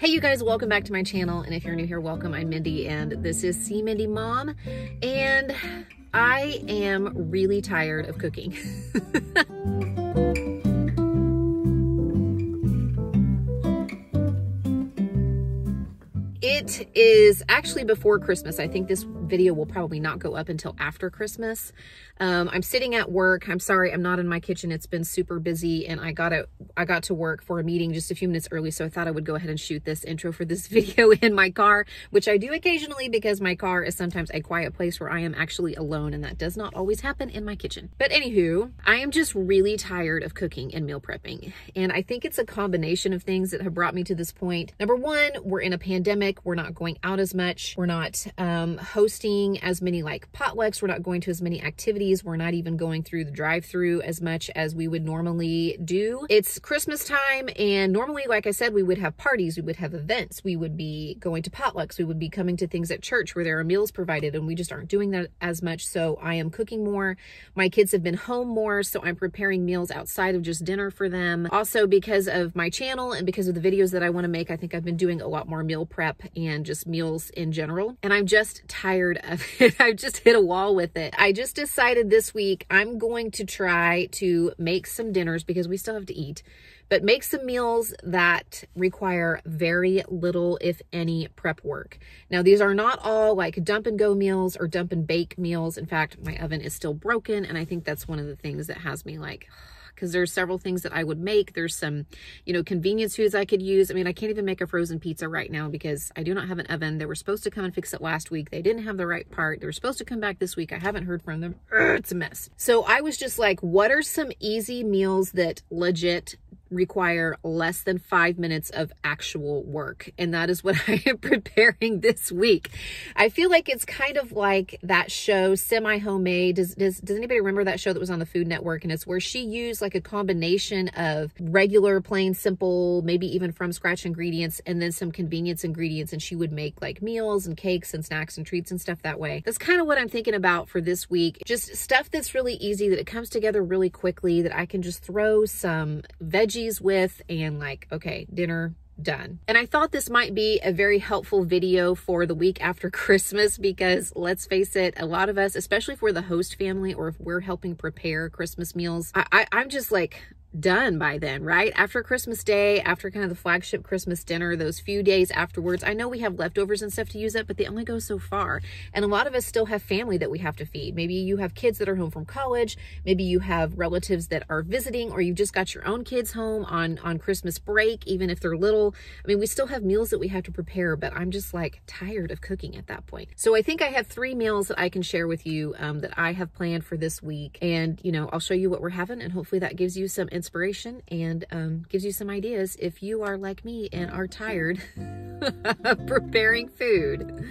Hey you guys, welcome back to my channel. And if you're new here, welcome. I'm Mindy and this is See Mindy Mom. And I am really tired of cooking. It is actually before Christmas. I think this video will probably not go up until after Christmas. Um, I'm sitting at work. I'm sorry, I'm not in my kitchen. It's been super busy and I got, a, I got to work for a meeting just a few minutes early. So I thought I would go ahead and shoot this intro for this video in my car, which I do occasionally because my car is sometimes a quiet place where I am actually alone and that does not always happen in my kitchen. But anywho, I am just really tired of cooking and meal prepping. And I think it's a combination of things that have brought me to this point. Number one, we're in a pandemic. We're not going out as much. We're not um, hosting as many like potlucks. We're not going to as many activities. We're not even going through the drive through as much as we would normally do. It's Christmas time and normally, like I said, we would have parties, we would have events, we would be going to potlucks, we would be coming to things at church where there are meals provided and we just aren't doing that as much. So I am cooking more. My kids have been home more, so I'm preparing meals outside of just dinner for them. Also because of my channel and because of the videos that I want to make, I think I've been doing a lot more meal prep and just meals in general. And I'm just tired of it. I've just hit a wall with it. I just decided this week I'm going to try to make some dinners because we still have to eat but make some meals that require very little, if any, prep work. Now, these are not all like dump and go meals or dump and bake meals. In fact, my oven is still broken, and I think that's one of the things that has me like, because there's several things that I would make. There's some, you know, convenience foods I could use. I mean, I can't even make a frozen pizza right now because I do not have an oven. They were supposed to come and fix it last week. They didn't have the right part. They were supposed to come back this week. I haven't heard from them. It's a mess. So I was just like, what are some easy meals that legit require less than five minutes of actual work. And that is what I am preparing this week. I feel like it's kind of like that show, Semi Homemade. Does, does, does anybody remember that show that was on the Food Network? And it's where she used like a combination of regular, plain, simple, maybe even from scratch ingredients, and then some convenience ingredients. And she would make like meals and cakes and snacks and treats and stuff that way. That's kind of what I'm thinking about for this week. Just stuff that's really easy, that it comes together really quickly, that I can just throw some veggies veggies with and like, okay, dinner done. And I thought this might be a very helpful video for the week after Christmas because let's face it, a lot of us, especially if we're the host family or if we're helping prepare Christmas meals, I, I, I'm just like, done by then, right? After Christmas Day, after kind of the flagship Christmas dinner, those few days afterwards, I know we have leftovers and stuff to use up, but they only go so far. And a lot of us still have family that we have to feed. Maybe you have kids that are home from college. Maybe you have relatives that are visiting, or you've just got your own kids home on, on Christmas break, even if they're little. I mean, we still have meals that we have to prepare, but I'm just like tired of cooking at that point. So I think I have three meals that I can share with you um, that I have planned for this week. And, you know, I'll show you what we're having and hopefully that gives you some inspiration and um, gives you some ideas if you are like me and are tired preparing food.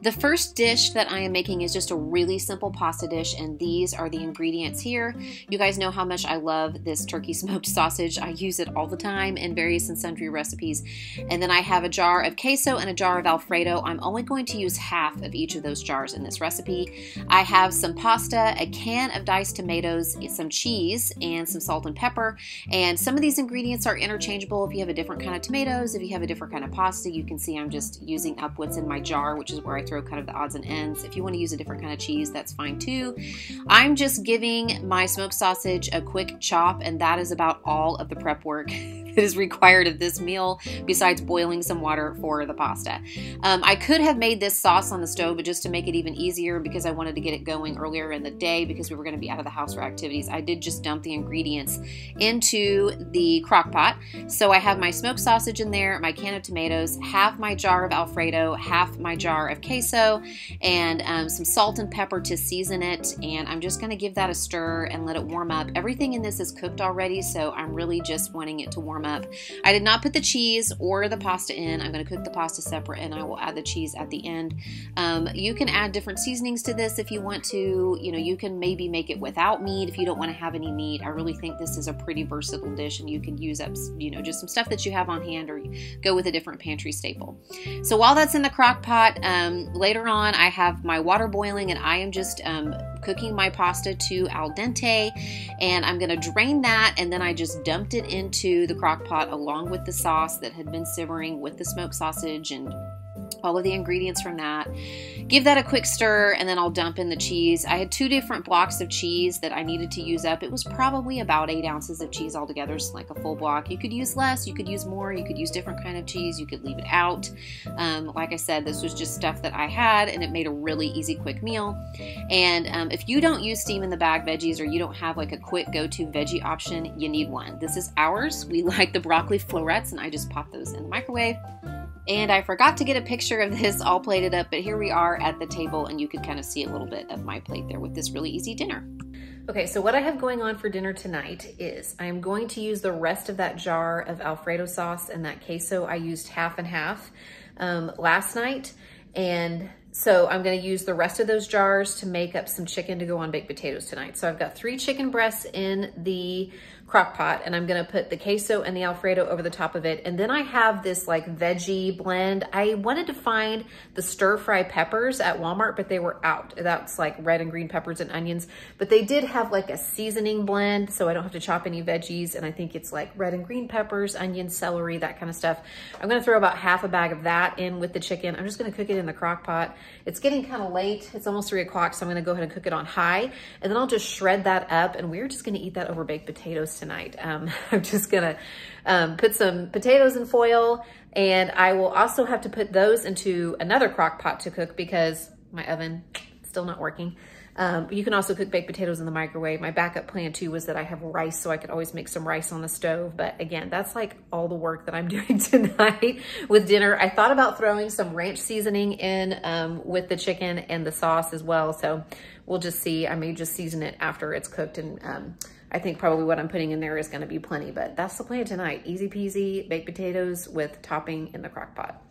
The first dish that I am making is just a really simple pasta dish, and these are the ingredients here. You guys know how much I love this turkey smoked sausage. I use it all the time in various and sundry recipes. And then I have a jar of queso and a jar of Alfredo. I'm only going to use half of each of those jars in this recipe. I have some pasta, a can of diced tomatoes, some cheese, and some salt and pepper. And some of these ingredients are interchangeable. If you have a different kind of tomatoes, if you have a different kind of pasta, you can see I'm just using up what's in my jar, which is where I throw kind of the odds and ends. If you want to use a different kind of cheese, that's fine too. I'm just giving my smoked sausage a quick chop, and that is about all of the prep work that is required of this meal, besides boiling some water for the pasta. Um, I could have made this sauce on the stove, but just to make it even easier, because I wanted to get it going earlier in the day because we were going to be out of the house for activities, I did just dump the ingredients into the crock pot. So I have my smoked sausage in there, my can of tomatoes, half my jar of Alfredo, half my jar of queso, and um, some salt and pepper to season it. And I'm just going to give that a stir and let it warm up. Everything in this is cooked already, so I'm really just wanting it to warm up. I did not put the cheese or the pasta in. I'm going to cook the pasta separate and I will add the cheese at the end. Um, you can add different seasonings to this if you want to. You know, you can maybe make it without meat if you don't want to have any meat. I really think this is a pretty versatile dish and you can use up, you know, just some stuff that you have on hand or go with a different pantry staple. So while that's in the crock pot, um, later on I have my water boiling and I am just um, cooking my pasta to al dente and I'm gonna drain that and then I just dumped it into the crock pot along with the sauce that had been simmering with the smoked sausage and all of the ingredients from that. Give that a quick stir and then I'll dump in the cheese. I had two different blocks of cheese that I needed to use up. It was probably about eight ounces of cheese altogether, so like a full block. You could use less, you could use more, you could use different kind of cheese, you could leave it out. Um, like I said, this was just stuff that I had and it made a really easy, quick meal. And um, if you don't use steam in the bag veggies or you don't have like a quick go-to veggie option, you need one. This is ours. We like the broccoli florets and I just pop those in the microwave. And I forgot to get a picture of this all plated up, but here we are at the table and you could kind of see a little bit of my plate there with this really easy dinner. Okay, so what I have going on for dinner tonight is I'm going to use the rest of that jar of Alfredo sauce and that queso. I used half and half um, last night. And so I'm gonna use the rest of those jars to make up some chicken to go on baked potatoes tonight. So I've got three chicken breasts in the crock pot and I'm gonna put the queso and the Alfredo over the top of it. And then I have this like veggie blend. I wanted to find the stir fry peppers at Walmart, but they were out. That's like red and green peppers and onions, but they did have like a seasoning blend so I don't have to chop any veggies. And I think it's like red and green peppers, onion, celery, that kind of stuff. I'm gonna throw about half a bag of that in with the chicken. I'm just gonna cook it in the crock pot. It's getting kind of late. It's almost three o'clock, so I'm gonna go ahead and cook it on high. And then I'll just shred that up and we're just gonna eat that over baked potatoes tonight. Um, I'm just gonna um, put some potatoes in foil and I will also have to put those into another crock pot to cook because my oven still not working. Um, you can also cook baked potatoes in the microwave. My backup plan too was that I have rice so I could always make some rice on the stove. But again, that's like all the work that I'm doing tonight with dinner. I thought about throwing some ranch seasoning in um, with the chicken and the sauce as well. So we'll just see. I may just season it after it's cooked and um, I think probably what I'm putting in there is gonna be plenty, but that's the plan tonight. Easy peasy baked potatoes with topping in the crock pot.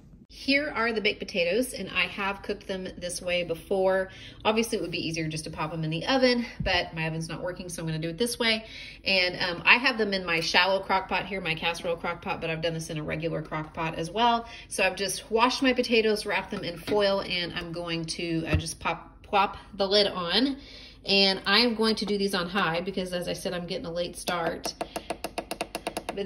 Here are the baked potatoes, and I have cooked them this way before. Obviously, it would be easier just to pop them in the oven, but my oven's not working, so I'm gonna do it this way. And um, I have them in my shallow crock pot here, my casserole crock pot, but I've done this in a regular crock pot as well. So I've just washed my potatoes, wrapped them in foil, and I'm going to uh, just pop plop the lid on and I'm going to do these on high because as I said, I'm getting a late start.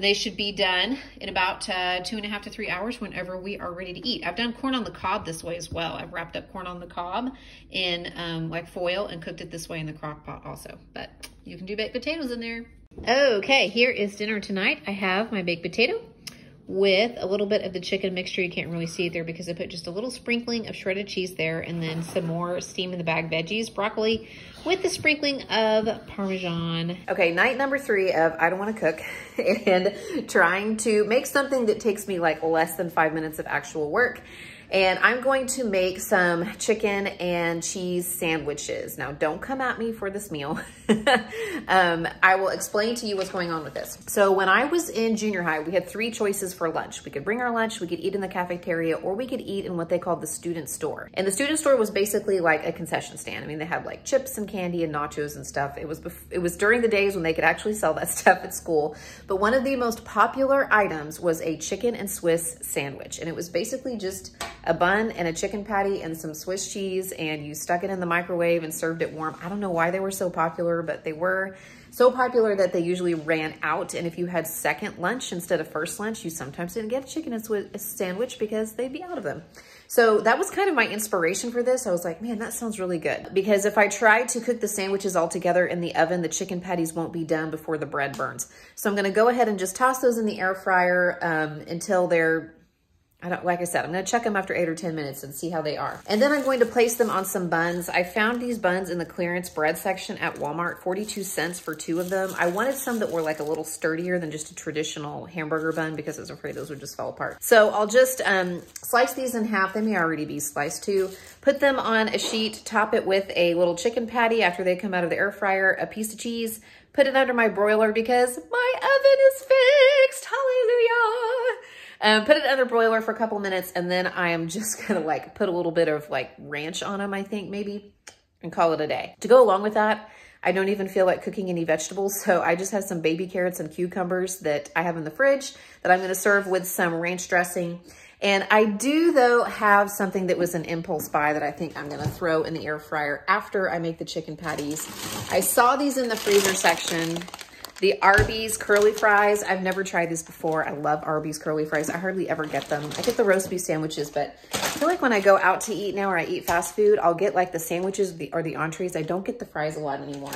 They should be done in about uh, two and a half to three hours whenever we are ready to eat. I've done corn on the cob this way as well. I've wrapped up corn on the cob in um, like foil and cooked it this way in the crock pot also. But you can do baked potatoes in there. Okay, here is dinner tonight. I have my baked potato with a little bit of the chicken mixture. You can't really see it there because I put just a little sprinkling of shredded cheese there and then some more steam in the bag veggies, broccoli with the sprinkling of Parmesan. Okay, night number three of I don't want to cook and trying to make something that takes me like less than five minutes of actual work and I'm going to make some chicken and cheese sandwiches. Now, don't come at me for this meal. um, I will explain to you what's going on with this. So when I was in junior high, we had three choices for lunch. We could bring our lunch, we could eat in the cafeteria, or we could eat in what they called the student store. And the student store was basically like a concession stand. I mean, they had like chips and candy and nachos and stuff. It was, it was during the days when they could actually sell that stuff at school. But one of the most popular items was a chicken and Swiss sandwich. And it was basically just a bun and a chicken patty and some Swiss cheese and you stuck it in the microwave and served it warm. I don't know why they were so popular, but they were so popular that they usually ran out. And if you had second lunch instead of first lunch, you sometimes didn't get a chicken and sandwich because they'd be out of them. So that was kind of my inspiration for this. I was like, man, that sounds really good. Because if I try to cook the sandwiches all together in the oven, the chicken patties won't be done before the bread burns. So I'm gonna go ahead and just toss those in the air fryer um, until they're I don't, like I said, I'm gonna check them after eight or 10 minutes and see how they are. And then I'm going to place them on some buns. I found these buns in the clearance bread section at Walmart, 42 cents for two of them. I wanted some that were like a little sturdier than just a traditional hamburger bun because I was afraid those would just fall apart. So I'll just um, slice these in half. They may already be sliced too. Put them on a sheet, top it with a little chicken patty after they come out of the air fryer, a piece of cheese, put it under my broiler because my oven is fixed. Hallelujah. Um, put it under broiler for a couple minutes and then I am just gonna like put a little bit of like ranch on them, I think maybe, and call it a day. To go along with that, I don't even feel like cooking any vegetables, so I just have some baby carrots and cucumbers that I have in the fridge that I'm gonna serve with some ranch dressing And I do though have something that was an impulse buy that I think I'm gonna throw in the air fryer after I make the chicken patties. I saw these in the freezer section the Arby's curly fries, I've never tried these before. I love Arby's curly fries. I hardly ever get them. I get the roast beef sandwiches, but I feel like when I go out to eat now or I eat fast food, I'll get like the sandwiches or the entrees. I don't get the fries a lot anymore.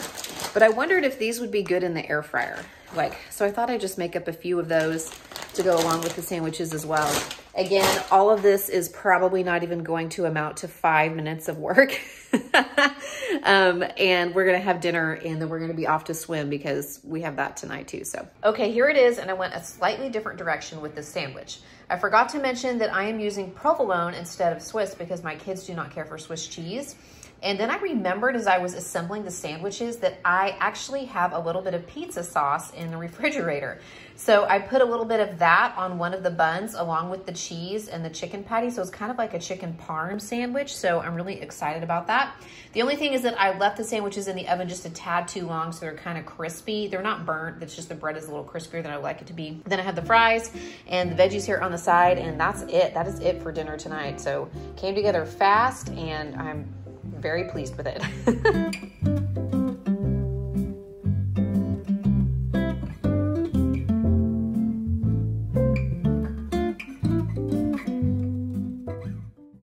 But I wondered if these would be good in the air fryer. Like, so I thought I'd just make up a few of those to go along with the sandwiches as well. Again, all of this is probably not even going to amount to five minutes of work. um, and we're to have dinner and then we're to be off to swim because we have that tonight too. So, okay, here it is. And I went a slightly different direction with this sandwich. I forgot to mention that I am using provolone instead of Swiss because my kids do not care for Swiss cheese. And then I remembered as I was assembling the sandwiches that I actually have a little bit of pizza sauce in the refrigerator. So I put a little bit of that on one of the buns along with the cheese and the chicken patty. So it's kind of like a chicken parm sandwich. So I'm really excited about that. The only thing is that I left the sandwiches in the oven just a tad too long. So they're kind of crispy. They're not burnt. It's just the bread is a little crispier than I like it to be. Then I have the fries and the veggies here on the side. And that's it. That is it for dinner tonight. So came together fast and I'm very pleased with it.